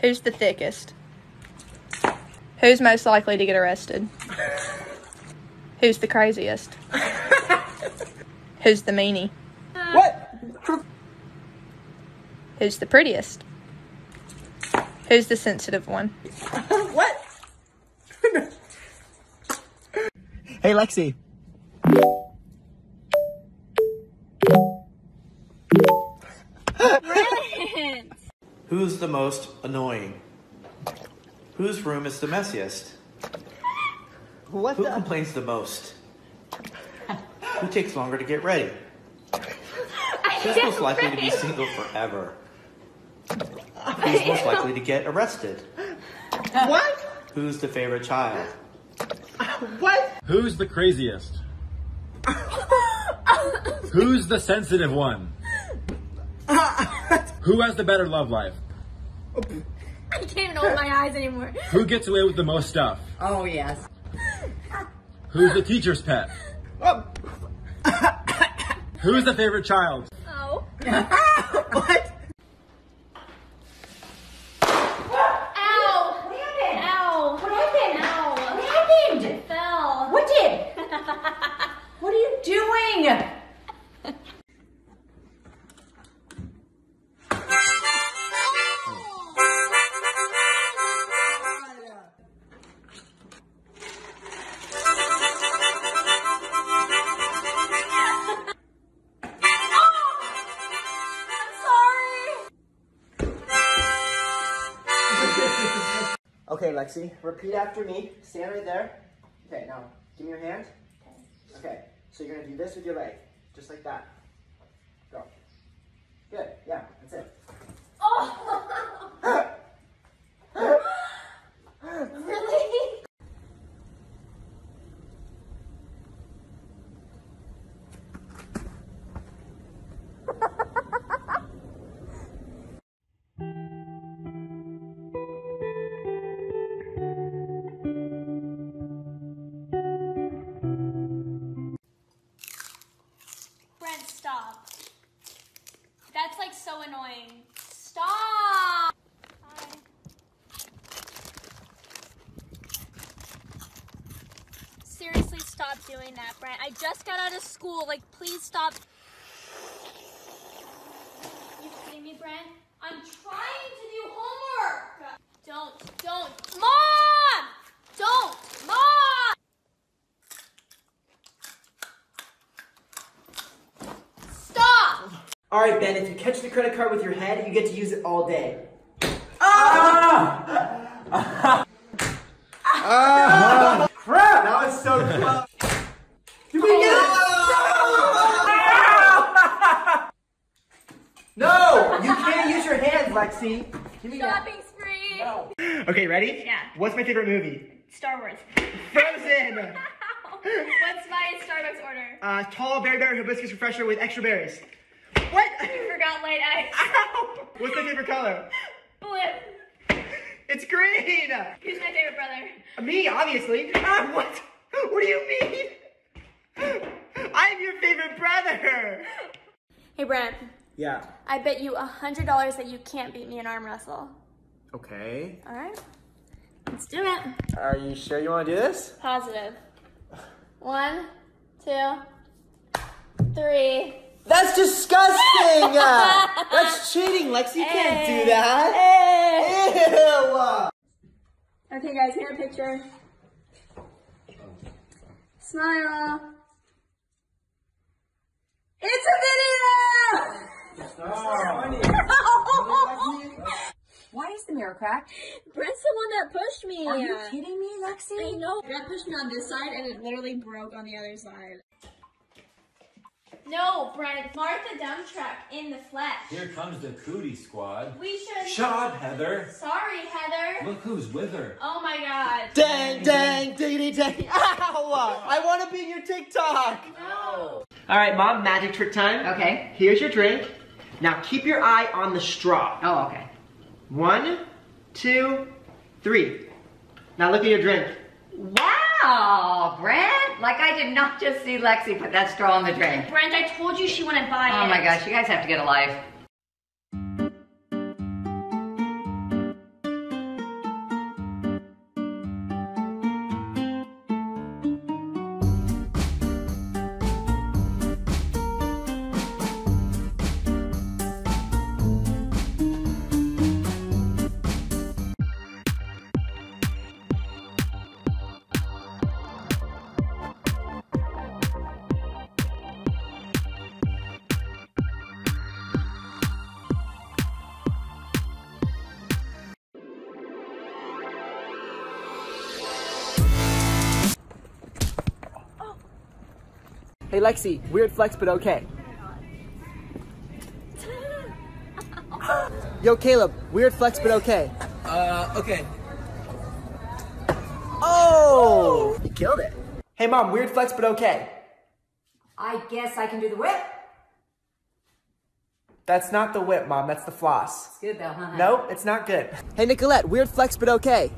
Who's the thickest? Who's most likely to get arrested? Who's the craziest? Who's the meanie? What? Who's the prettiest? Who's the sensitive one? What? hey, Lexi. Who's the most annoying? Whose room is the messiest? What Who the? complains the most? Who takes longer to get ready? Who's most likely to be single forever? Who's most likely to get arrested? What? Who's the favorite child? What? Who's the craziest? Who's the sensitive one? Who has the better love life? I can't even open my eyes anymore. Who gets away with the most stuff? Oh, yes. Who's the teacher's pet? Oh. Who's the favorite child? Oh. Okay, Lexi, repeat after me. Stand right there. Okay, now give me your hand. Okay, so you're gonna do this with your leg, just like that. Go. Good. Yeah, that's it. Really? Oh! Seriously, stop doing that, Brent. I just got out of school. Like, please stop. You kidding me, Brent? I'm trying to do homework. Don't, don't. Mom! Don't! Mom! Stop! All right, Ben. If you catch the credit card with your head, you get to use it all day. Ah! Crap! That was so close. Did we get it? No! You can't use your hands, Lexi. Give me Stop that. being free. Okay, ready? Yeah. What's my favorite movie? Star Wars. Frozen. What's my Starbucks order? Uh, tall berry berry hibiscus refresher with extra berries. What? Forgot light ice. Ow! What's my favorite color? Blue. It's green. Who's my favorite brother? Me, obviously. Ah, what? What do you mean? I'm your favorite brother. Hey, Brent. Yeah. I bet you a hundred dollars that you can't beat me in arm wrestle. Okay. All right. Let's do it. Are you sure you want to do this? Positive. One, two, three. That's disgusting. That's cheating, Lex. You can't do that. Ew. Okay, guys, here a picture. Smile. It's a video! Why is the mirror cracked? Brent's the one that pushed me. Are you kidding me, Lexi? I know. Brent pushed me on this side and it literally broke on the other side. No, Brent, Martha the dump truck in the flesh. Here comes the cootie squad. We should. Shut up, Heather. Sorry, Heather. Look who's with her. Oh my god. Dang, dang, diggity, dang. Ow! I want to be in your TikTok. No. All right, mom, magic trick time. Okay. Here's your drink. Now keep your eye on the straw. Oh, okay. One, two, three. Now look at your drink. Wow, Brent! Like I did not just see Lexi put that straw in the drink. Brent, I told you she wouldn't buy it. Oh my gosh, you guys have to get a life. Hey Lexi, weird flex but okay. Yo Caleb, weird flex but okay. Uh, okay. Oh! You killed it. Hey mom, weird flex but okay. I guess I can do the whip. That's not the whip, mom, that's the floss. It's good though, huh? No, it's not good. Hey Nicolette, weird flex but okay.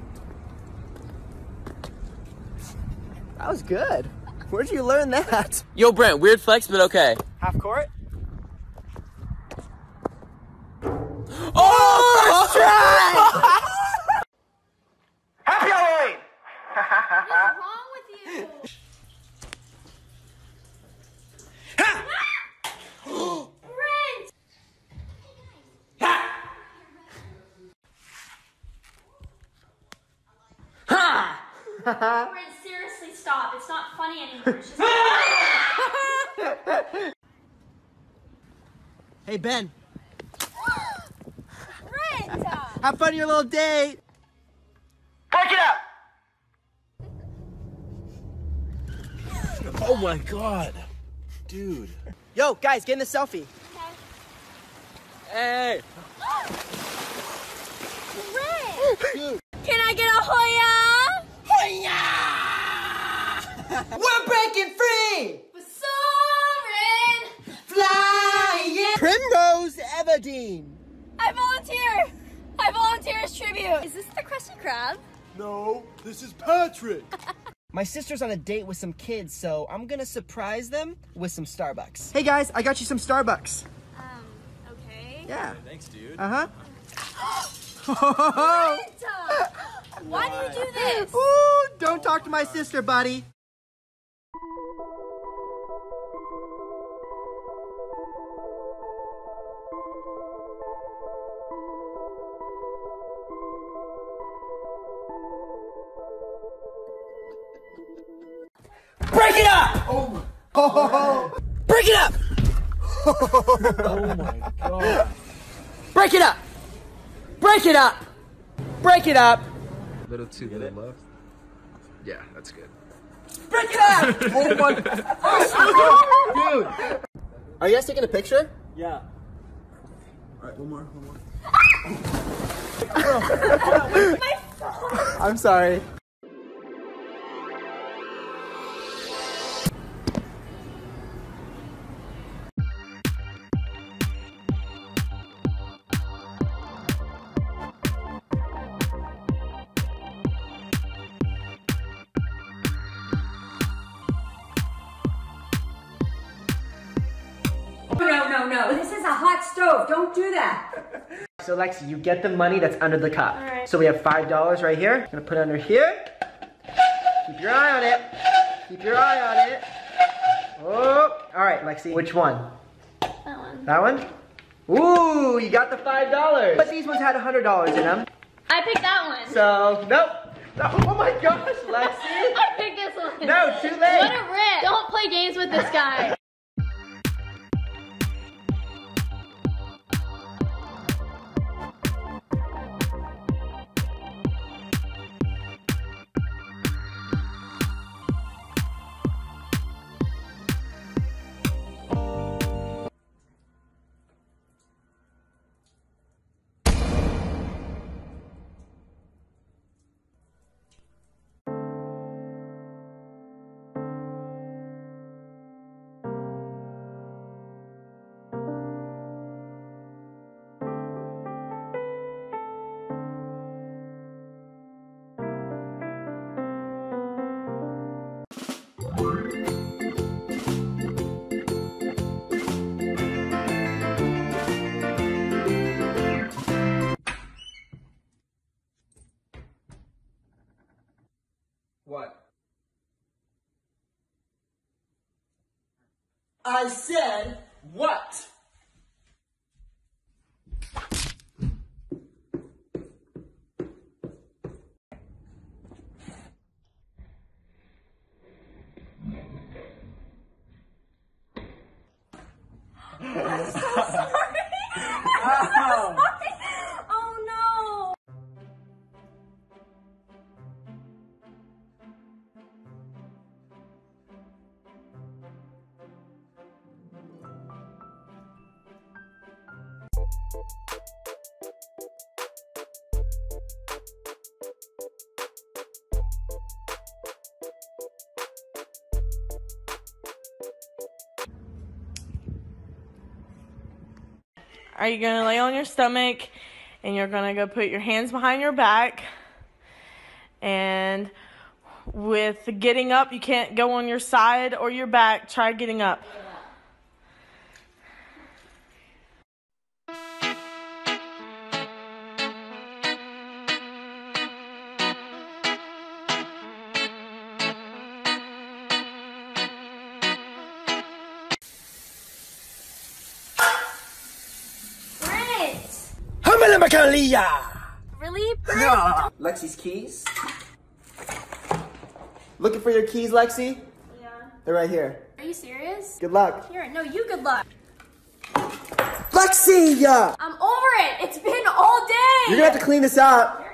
That was good. Where'd you learn that? Yo, Brent, weird flex, but okay. Half court? Oh! First try! Happy Halloween! What's wrong with you? Brent! Brent, seriously, stop. It's not funny anymore. It's just. Hey Ben, Brent! have fun your little date. Break it up! Oh my god. Dude. Yo, guys, get in the selfie. Hey! Brent! Can I get a Hoya? Hoya? We're breaking free! Soren! Flying! Primrose Everdeen. I volunteer! I volunteer as tribute! Is this the Krusty Krab? No, this is Patrick. My sister's on a date with some kids, so I'm gonna surprise them with some Starbucks. Hey guys, I got you some Starbucks. Um, okay. Yeah. Thanks, dude. Uh huh. Why do you do this? Ooh, don't talk to my sister, buddy. Break it up! Oh my. Break it up! Oh my god. Break it up! Break it up! Break it up! Little two, little left. Yeah, that's good. Break it up! oh my. Dude! Are you guys taking a picture? Yeah. Alright, one more, one more. I'm sorry. No, no, no. This is a hot stove. Don't do that. So Lexi, you get the money that's under the cup. Alright. So we have five dollars right here. Gonna put it under here. Keep your eye on it. Keep your eye on it. Oh, all right, Lexi. Which one? That one. That one? Ooh, you got the five dollars. But these ones had a hundred dollars in them. I picked that one. So nope. Oh my gosh, Lexi. I picked this one. No, too late. What a rip. Don't play games with this guy. I said what? Are you gonna lay on your stomach and you're gonna go put your hands behind your back? And with getting up, you can't go on your side or your back. Try getting up. Really? Lexi's keys. Looking for your keys, Lexi? Yeah. They're right here. Are you serious? Good luck. Here, no, you good luck. Lexi! Yeah! I'm over it. It's been all day. You're gonna have to clean this up.